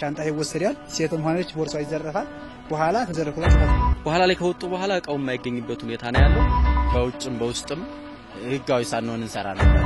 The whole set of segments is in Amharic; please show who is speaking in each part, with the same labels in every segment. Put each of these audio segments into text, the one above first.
Speaker 1: ሻንጣ ይወሰዳል። ሴትም ሆነች ቦርሷ ይዘረፋል። በኋላ ተዘረፍላ
Speaker 2: በኋላ ላይ ከወጡ በኋላ እቃው የማይገኝበት ሁኔታ ነው ያለው። በውጭም በውስጥም ህጋዊ ሳንሆን እንሰራ ነበር።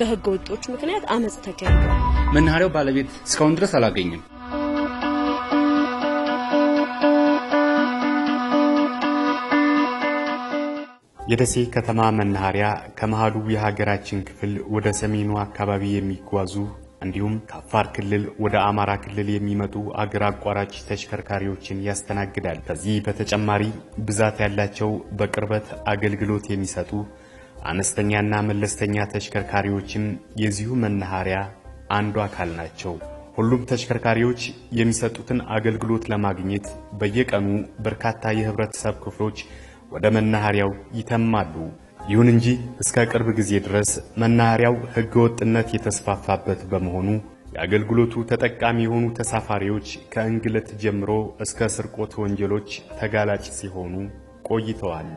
Speaker 3: በህገ ወጦቹ ምክንያት አመፅ ተካሂዷል።
Speaker 4: መናኸሪያው ባለቤት እስካሁን ድረስ አላገኝም።
Speaker 5: የደሴ ከተማ መናኸሪያ ከመሃሉ የሀገራችን ክፍል ወደ ሰሜኑ አካባቢ የሚጓዙ እንዲሁም ከአፋር ክልል ወደ አማራ ክልል የሚመጡ አገር አቋራጭ ተሽከርካሪዎችን ያስተናግዳል። ከዚህ በተጨማሪ ብዛት ያላቸው በቅርበት አገልግሎት የሚሰጡ አነስተኛና መለስተኛ ተሽከርካሪዎችም የዚሁ መናኸሪያ አንዱ አካል ናቸው። ሁሉም ተሽከርካሪዎች የሚሰጡትን አገልግሎት ለማግኘት በየቀኑ በርካታ የህብረተሰብ ክፍሎች ወደ መናኸሪያው ይተማሉ። ይሁን እንጂ እስከ ቅርብ ጊዜ ድረስ መናኸሪያው ህገወጥነት የተስፋፋበት በመሆኑ የአገልግሎቱ ተጠቃሚ የሆኑ ተሳፋሪዎች ከእንግልት ጀምሮ እስከ ስርቆት ወንጀሎች ተጋላጭ ሲሆኑ ቆይተዋል።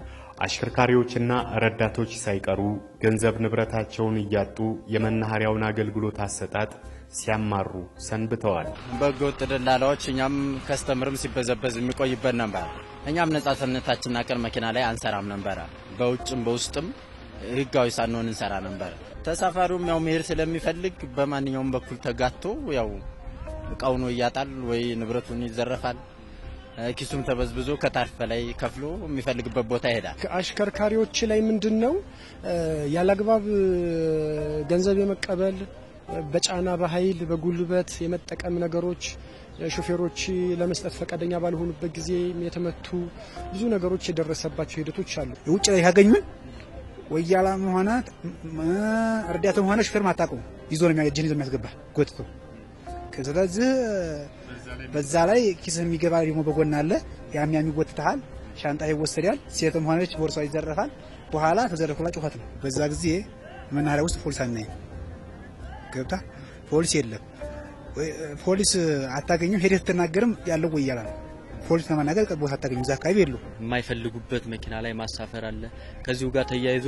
Speaker 5: አሽከርካሪዎችና ረዳቶች ሳይቀሩ ገንዘብ ንብረታቸውን እያጡ የመናኸሪያውን አገልግሎት አሰጣጥ ሲያማሩ ሰንብተዋል።
Speaker 2: በህገወጥ ደላላዎች እኛም ከስተምርም ሲበዘበዝ የሚቆይበት ነበር። እኛም ነጻነታችንን አቅል መኪና ላይ አንሰራም ነበረ። በውጭም በውስጥም ህጋዊ ሳንሆን እንሰራ ነበር። ተሳፋሪውም ያው መሄድ ስለሚፈልግ በማንኛውም በኩል ተጋቶ ያው እቃውን እያጣል ወይ ንብረቱን ይዘረፋል። ኪሱም ተበዝብዞ ከታሪፍ በላይ ከፍሎ የሚፈልግበት ቦታ ይሄዳል።
Speaker 6: አሽከርካሪዎች ላይ ምንድን ነው ያለአግባብ ገንዘብ የመቀበል በጫና በኃይል በጉልበት የመጠቀም ነገሮች ሾፌሮች ለመስጠት ፈቃደኛ ባልሆኑበት ጊዜ የተመቱ ብዙ ነገሮች የደረሰባቸው ሂደቶች አሉ።
Speaker 1: ውጭ ላይ ካገኙን ወያላም ሆነ እርዳትም ሆነ ሾፌር ማታውቀው ይዞ ነው እጅን ይዞ የሚያስገባ ጎትቶ። ስለዚህ በዛ ላይ ኪስህ የሚገባ ደግሞ በጎን አለ። ያም ያም ይጎትተሃል። ሻንጣ ይወሰዳል። ሴትም ሆነች ቦርሷ ይዘረፋል። በኋላ ተዘረፍኩ ጩኸት ነው። በዛ ጊዜ መናኸሪያ ውስጥ ፖሊስ አናይም። ገብታ ፖሊስ የለም። ፖሊስ አታገኝም። ሄደህ ስትናገርም ያለው ወያላ ነው። ፖሊስ ለማናገር ቦታ አታገኝም። እዛ አካባቢ የሉ።
Speaker 2: የማይፈልጉበት መኪና ላይ ማሳፈር አለ። ከዚሁ ጋር ተያይዞ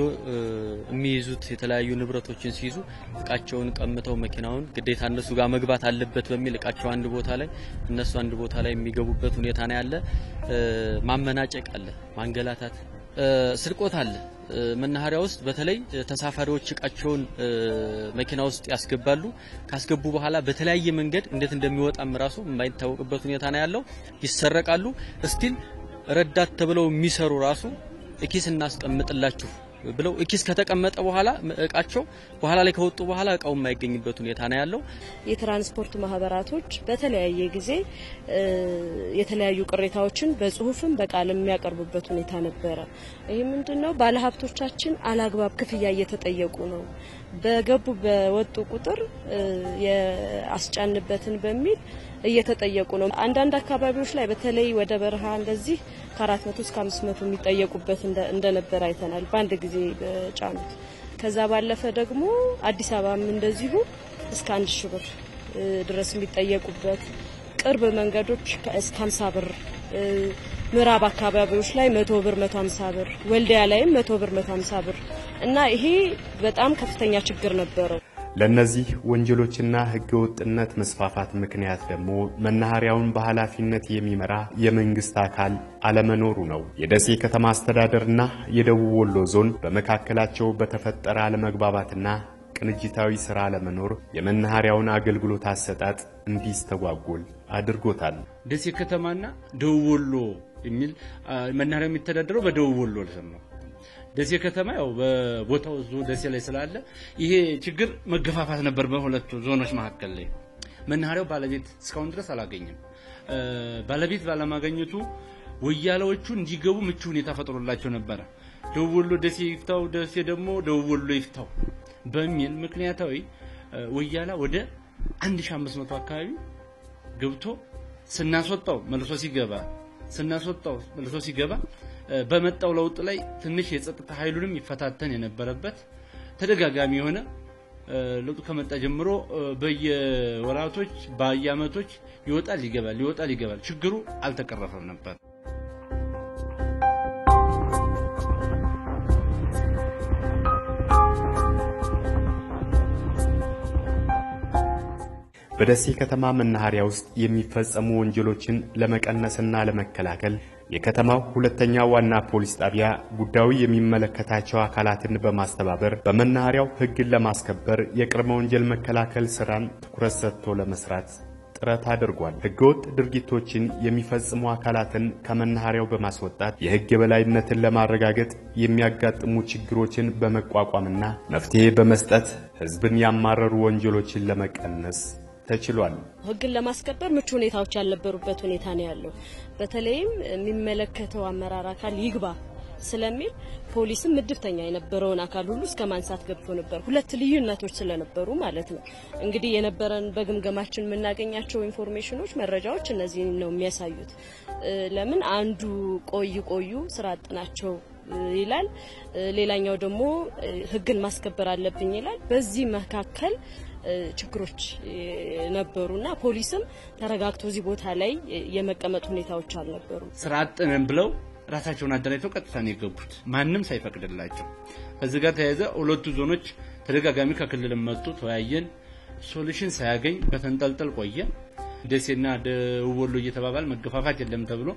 Speaker 2: የሚይዙት የተለያዩ ንብረቶችን ሲይዙ እቃቸውን ቀምተው መኪናውን ግዴታ እነሱ ጋር መግባት አለበት በሚል እቃቸው አንድ ቦታ ላይ እነሱ አንድ ቦታ ላይ የሚገቡበት ሁኔታ ነው ያለ። ማመናጨቅ አለ፣ ማንገላታት፣ ስርቆት አለ። መናኸሪያ ውስጥ በተለይ ተሳፋሪዎች እቃቸውን መኪና ውስጥ ያስገባሉ። ካስገቡ በኋላ በተለያየ መንገድ እንዴት እንደሚወጣም ራሱ የማይታወቅበት ሁኔታ ነው ያለው። ይሰረቃሉ። እስቲል ረዳት ተብለው የሚሰሩ ራሱ እኪስ እናስቀምጥላችሁ ብለው እኪስ ከተቀመጠ በኋላ እቃቸው በኋላ ላይ ከወጡ በኋላ እቃው የማይገኝበት ሁኔታ ነው ያለው።
Speaker 3: የትራንስፖርት ማህበራቶች በተለያየ ጊዜ የተለያዩ ቅሬታዎችን በጽሁፍም በቃልም የሚያቀርቡበት ሁኔታ ነበረ። ይህ ምንድን ነው? ባለሀብቶቻችን አላግባብ ክፍያ እየተጠየቁ ነው። በገቡ በወጡ ቁጥር የአስጫንበትን በሚል እየተጠየቁ ነው። አንዳንድ አካባቢዎች ላይ በተለይ ወደ በረሃ እንደዚህ ከአራት መቶ እስከ አምስት መቶ የሚጠየቁበት እንደነበር አይተናል በአንድ ጊዜ በጫኑት። ከዛ ባለፈ ደግሞ አዲስ አበባም እንደዚሁ እስከ አንድ ሺህ ብር ድረስ የሚጠየቁበት ቅርብ መንገዶች እስከ ሀምሳ ብር ምዕራብ አካባቢዎች ላይ መቶ ብር መቶ ሀምሳ ብር ወልዲያ ላይም መቶ ብር መቶ ሀምሳ ብር እና ይሄ በጣም ከፍተኛ ችግር ነበረው።
Speaker 5: ለእነዚህ ወንጀሎችና ህገወጥነት መስፋፋት ምክንያት ደግሞ መናኸሪያውን በኃላፊነት የሚመራ የመንግስት አካል አለመኖሩ ነው። የደሴ ከተማ አስተዳደርና የደቡብ ወሎ ዞን በመካከላቸው በተፈጠረ አለመግባባትና ቅንጅታዊ ስራ አለመኖር የመናኸሪያውን አገልግሎት አሰጣጥ እንዲስተጓጎል አድርጎታል።
Speaker 4: ደሴ ከተማና ደቡብ ወሎ የሚል መናኸሪያው የሚተዳደረው በደቡብ ወሎ ነው። ደሴ ከተማ ያው በቦታው ዞ ደሴ ላይ ስላለ ይሄ ችግር መገፋፋት ነበር በሁለቱ ዞኖች መካከል ላይ። መናኸሪያው ባለቤት እስካሁን ድረስ አላገኘም። ባለቤት ባለማገኘቱ ወያላዎቹ እንዲገቡ ምቹ ሁኔታ ፈጥሮላቸው ነበረ። ደቡብ ወሎ ደሴ ይፍታው፣ ደሴ ደግሞ ደቡብ ወሎ ይፍታው በሚል ምክንያታዊ ወያላ ወደ 1500 አካባቢ ገብቶ ስናስወጣው መልሶ ሲገባ ስናስወጣው መልሶ ሲገባ በመጣው ለውጥ ላይ ትንሽ የጸጥታ ኃይሉንም ይፈታተን የነበረበት ተደጋጋሚ የሆነ ለውጡ ከመጣ ጀምሮ በየወራቶች በየአመቶች ይወጣል ይገባል ይወጣል ይገባል። ችግሩ አልተቀረፈም ነበር።
Speaker 5: በደሴ ከተማ መናኸሪያ ውስጥ የሚፈጸሙ ወንጀሎችን ለመቀነስና ለመከላከል የከተማው ሁለተኛ ዋና ፖሊስ ጣቢያ ጉዳዩ የሚመለከታቸው አካላትን በማስተባበር በመናኸሪያው ሕግን ለማስከበር የቅድመ ወንጀል መከላከል ስራን ትኩረት ሰጥቶ ለመስራት ጥረት አድርጓል። ሕገወጥ ድርጊቶችን የሚፈጽሙ አካላትን ከመናኸሪያው በማስወጣት የሕግ የበላይነትን ለማረጋገጥ የሚያጋጥሙ ችግሮችን በመቋቋምና መፍትሄ በመስጠት ሕዝብን ያማረሩ ወንጀሎችን ለመቀነስ ተችሏል።
Speaker 3: ህግን ለማስከበር ምቹ ሁኔታዎች ያልነበሩበት ሁኔታ ነው ያለው። በተለይም የሚመለከተው አመራር አካል ይግባ ስለሚል ፖሊስም ምድብተኛ የነበረውን አካል ሁሉ እስከ ማንሳት ገብቶ ነበር። ሁለት ልዩነቶች ስለነበሩ ማለት ነው። እንግዲህ የነበረን በግምገማችን የምናገኛቸው ኢንፎርሜሽኖች፣ መረጃዎች እነዚህ ነው የሚያሳዩት። ለምን አንዱ ቆይ ቆዩ ስራ አጥናቸው ይላል፣ ሌላኛው ደግሞ ህግን ማስከበር አለብኝ ይላል። በዚህ መካከል ችግሮች ነበሩና ፖሊስም ተረጋግቶ እዚህ ቦታ ላይ የመቀመጥ ሁኔታዎች አልነበሩ።
Speaker 4: ስራ አጥነን ብለው ራሳቸውን አደራጅተው ቀጥታ ነው የገቡት፣ ማንም ሳይፈቅድላቸው። ከዚህ ጋር ተያይዘ ሁለቱ ዞኖች ተደጋጋሚ ከክልል መጡ፣ ተወያየን። ሶሉሽን ሳያገኝ በተንጠልጠል ቆየ። ደሴና ደቡብ ወሎ እየተባባል መገፋፋት የለም ተብሎ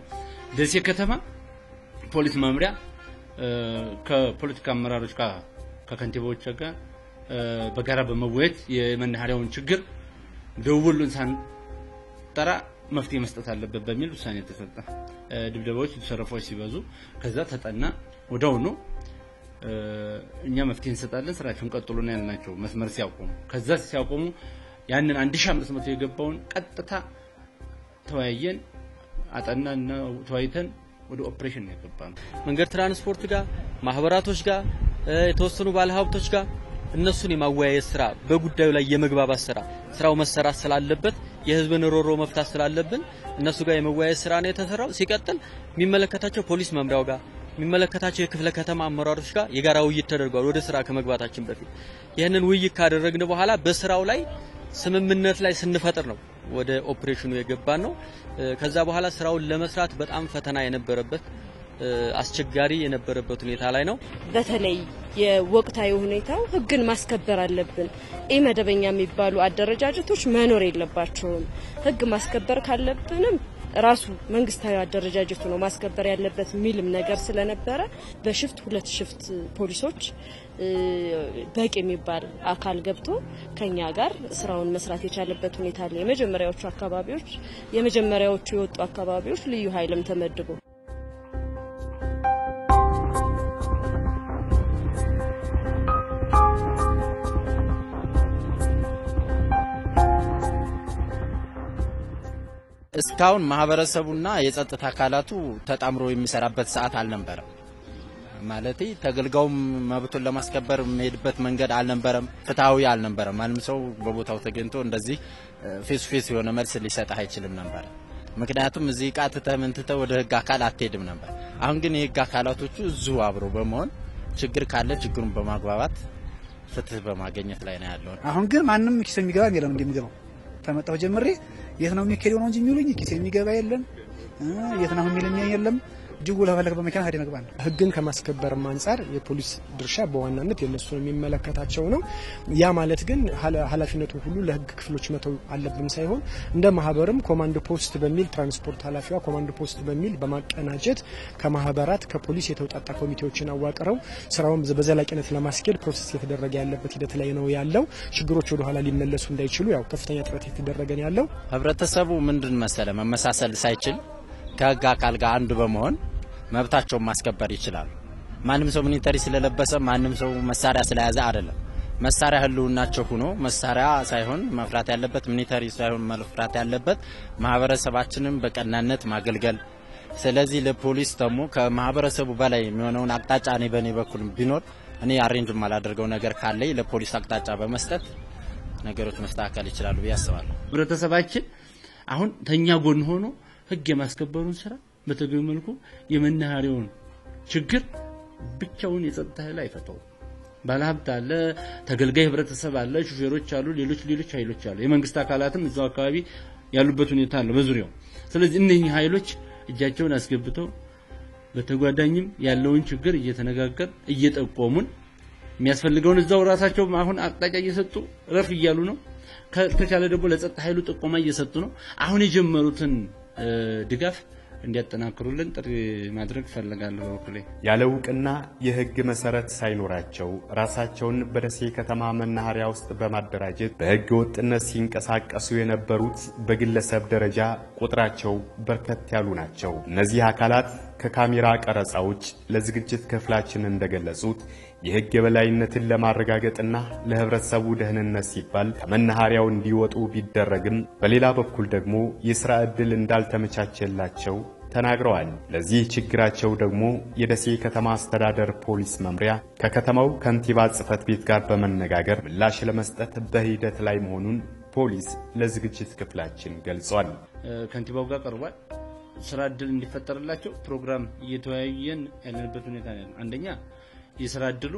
Speaker 4: ደሴ ከተማ ፖሊስ መምሪያ ከፖለቲካ አመራሮች ጋር ከከንቲባዎች ጋር በጋራ በመወየት የመናኸሪያውን ችግር ወሎን ሳንጠራ መፍትሄ መስጠት አለበት በሚል ውሳኔ ተሰጠ። ድብደባዎች፣ ሰረፎች ሲበዙ ከዛ ተጠና። ወዲያውኑ እኛ መፍትሄ እንሰጣለን፣ ስራቸውን ቀጥሎ ነው ያልናቸው መስመር ሲያቆሙ፣ ከዛ ሲያቆሙ ያንን 1500 የገባውን ቀጥታ ተወያየን፣ አጠናና ተወያይተን ወደ ኦፕሬሽን ነው።
Speaker 2: መንገድ ትራንስፖርት ጋር ማህበራቶች ጋር የተወሰኑ ባለሀብቶች ጋር እነሱን የማወያየት ስራ በጉዳዩ ላይ የመግባባት ስራ ስራው መሰራት ስላለበት የህዝብን ሮሮ መፍታት ስላለብን እነሱ ጋር የመወያየት ስራ ነው የተሰራው። ሲቀጥል የሚመለከታቸው ፖሊስ መምሪያው ጋር የሚመለከታቸው የክፍለ ከተማ አመራሮች ጋር የጋራ ውይይት ተደርጓል። ወደ ስራ ከመግባታችን በፊት ይህንን ውይይት ካደረግን በኋላ በስራው ላይ ስምምነት ላይ ስንፈጥር ነው ወደ ኦፕሬሽኑ የገባን ነው። ከዛ በኋላ ስራውን ለመስራት በጣም ፈተና የነበረበት አስቸጋሪ የነበረበት ሁኔታ ላይ ነው።
Speaker 3: በተለይ የወቅታዊ ሁኔታው ህግን ማስከበር አለብን። ኢ መደበኛ የሚባሉ አደረጃጀቶች መኖር የለባቸውም። ህግ ማስከበር ካለብንም ራሱ መንግስታዊ አደረጃጀቱ ነው ማስከበር ያለበት የሚልም ነገር ስለነበረ በ shift ሁለት shift ፖሊሶች በቂ የሚባል አካል ገብቶ ከኛ ጋር ስራውን መስራት የቻለበት ሁኔታ አለ። የመጀመሪያዎቹ አካባቢዎች የመጀመሪያዎቹ የወጡ አካባቢዎች ልዩ ኃይልም ተመድቦ
Speaker 7: እስካሁን ማህበረሰቡና የጸጥታ አካላቱ ተጣምሮ የሚሰራበት ሰዓት አልነበረም። ማለት ተገልጋዩም መብቱን ለማስከበር የሚሄድበት መንገድ አልነበረም፣ ፍትሐዊ አልነበረም። ማንም ሰው በቦታው ተገኝቶ እንደዚህ face face የሆነ መልስ ሊሰጥህ አይችልም ነበር። ምክንያቱም እዚህ እቃ ትተህ ምን ትተህ ወደ ህግ አካል አትሄድም ነበር። አሁን ግን የህግ አካላቶቹ እዚሁ አብረው በመሆን ችግር ካለ ችግሩን በማግባባት ፍትህ በማገኘት ላይ ነው ያለውን።
Speaker 1: አሁን ግን ማንም ኪስ የሚገባ የለም እንደሚገባው ተመጣሁ ጀምሬ የት ነው የሚካሄደው ነው እንጂ የሚሉኝ? ኪስ የሚገባ የለም። የት ነው የሚለኝ የለም እጅጉ ለፈለግ በመኪና ሄደ መግባት ነው።
Speaker 6: ህግን ከማስከበርም አንጻር የፖሊስ ድርሻ በዋናነት የነሱ የሚመለከታቸው ነው። ያ ማለት ግን ኃላፊነቱ ሁሉ ለህግ ክፍሎች መተው አለብን ሳይሆን እንደ ማህበርም ኮማንድ ፖስት በሚል ትራንስፖርት ኃላፊዋ ኮማንድ ፖስት በሚል በማቀናጀት ከማህበራት ከፖሊስ የተውጣጣ ኮሚቴዎችን አዋቅረው ስራውን በዘላቂነት ለማስኬድ process የተደረገ ያለበት ሂደት ላይ ነው ያለው። ችግሮች ወደ ኋላ ሊመለሱ እንዳይችሉ ያው ከፍተኛ ጥረት የተደረገ ነው ያለው።
Speaker 7: ህብረተሰቡ ምንድን መሰለ መመሳሰል ሳይችል ከህግ አካል ጋር አንዱ በመሆን መብታቸውን ማስከበር ይችላሉ። ማንም ሰው military ስለለበሰ ማንም ሰው መሳሪያ ስለያዘ አይደለም። መሳሪያ ህልውናቸው ሆኖ መሳሪያ ሳይሆን መፍራት ያለበት military ሳይሆን መፍራት ያለበት ማህበረሰባችንን በቀናነት ማገልገል። ስለዚህ ለፖሊስ ደግሞ ከማህበረሰቡ በላይ የሚሆነውን አቅጣጫ እኔ በእኔ በኩል ቢኖር እኔ arrange የማላደርገው ነገር ካለኝ ለፖሊስ አቅጣጫ በመስጠት ነገሮች መስተካከል ይችላሉ ብዬ አስባለሁ።
Speaker 4: ህብረተሰባችን አሁን ተኛ ጎን ሆኖ ህግ የማስከበሩን ስራ በተገቢ መልኩ የመናኸሪያውን ችግር ብቻውን የጸጥታ ኃይል አይፈታውም። ባለሀብት አለ፣ ተገልጋይ ህብረተሰብ አለ፣ ሹፌሮች አሉ፣ ሌሎች ሌሎች ኃይሎች አሉ። የመንግስት አካላትም እዛው አካባቢ ያሉበት ሁኔታ አለ በዙሪያው። ስለዚህ እነኚህ ኃይሎች እጃቸውን አስገብተው በተጓዳኝም ያለውን ችግር እየተነጋገር እየጠቆሙን የሚያስፈልገውን እዛው ራሳቸው አሁን አቅጣጫ እየሰጡ ረፍ እያሉ ነው። ከተቻለ ደግሞ ለጸጥታ ኃይሉ ጥቆማ እየሰጡ ነው። አሁን የጀመሩትን ድጋፍ እንዲያጠናክሩልን ጥሪ ማድረግ እፈልጋለሁ። በበኩሌ
Speaker 5: ያለ እውቅና የህግ መሰረት ሳይኖራቸው ራሳቸውን በደሴ ከተማ መናኸሪያ ውስጥ በማደራጀት በህገ ወጥነት ሲንቀሳቀሱ የነበሩት በግለሰብ ደረጃ ቁጥራቸው በርከት ያሉ ናቸው። እነዚህ አካላት ከካሜራ ቀረጻ ውጭ ለዝግጅት ክፍላችን እንደገለጹት የህግ የበላይነትን ለማረጋገጥና ለህብረተሰቡ ደህንነት ሲባል ከመናኸሪያው እንዲወጡ ቢደረግም በሌላ በኩል ደግሞ የሥራ ዕድል እንዳልተመቻቸላቸው ተናግረዋል። ለዚህ ችግራቸው ደግሞ የደሴ ከተማ አስተዳደር ፖሊስ መምሪያ ከከተማው ከንቲባ ጽሕፈት ቤት ጋር በመነጋገር ምላሽ ለመስጠት በሂደት ላይ መሆኑን ፖሊስ ለዝግጅት ክፍላችን ገልጿል።
Speaker 4: ከንቲባው ጋር ቀርቧል። ስራ እድል እንዲፈጠርላቸው ፕሮግራም እየተወያየን ያለንበት ሁኔታ ነው። አንደኛ የስራ እድሉ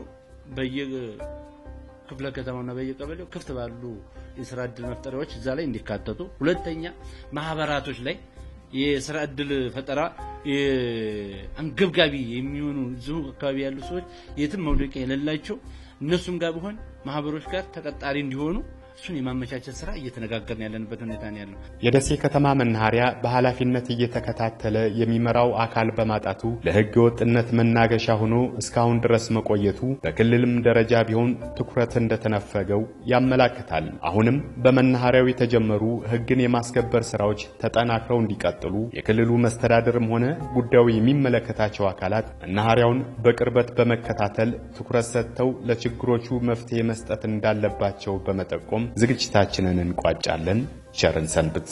Speaker 4: በየክፍለ ከተማውና በየቀበሌው ክፍት ባሉ የስራ እድል መፍጠሪያዎች እዛ ላይ እንዲካተቱ፣ ሁለተኛ ማህበራቶች ላይ የስራ እድል ፈጠራ አንገብጋቢ የሚሆኑ እዚሁ አካባቢ ያሉ ሰዎች የትም መውደቂያ የሌላቸው እነሱም ጋር ቢሆን ማህበሮች ጋር ተቀጣሪ እንዲሆኑ እሱን የማመቻቸት ስራ እየተነጋገርን ያለንበት ሁኔታ ነው ያለው።
Speaker 5: የደሴ ከተማ መናኸሪያ በኃላፊነት እየተከታተለ የሚመራው አካል በማጣቱ ለሕገ ወጥነት መናገሻ ሆኖ እስካሁን ድረስ መቆየቱ በክልልም ደረጃ ቢሆን ትኩረት እንደተነፈገው ያመላክታል። አሁንም በመናኸሪያው የተጀመሩ ሕግን የማስከበር ስራዎች ተጠናክረው እንዲቀጥሉ የክልሉ መስተዳድርም ሆነ ጉዳዩ የሚመለከታቸው አካላት መናኸሪያውን በቅርበት በመከታተል ትኩረት ሰጥተው ለችግሮቹ መፍትሄ መስጠት እንዳለባቸው በመጠቆም ዝግጅታችንን እንቋጫለን። ቸርን ሰንብት።